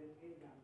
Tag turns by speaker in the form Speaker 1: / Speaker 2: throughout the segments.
Speaker 1: Obrigado.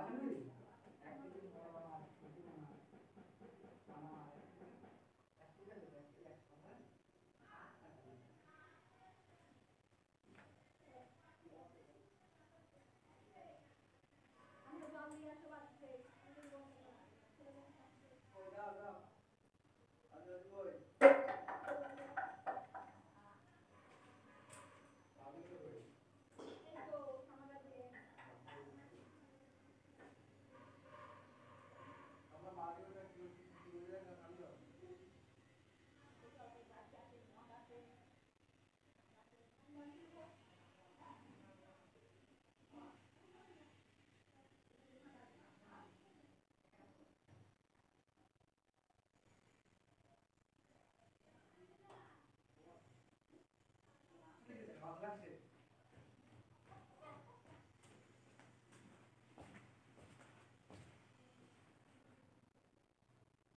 Speaker 1: Hallelujah clase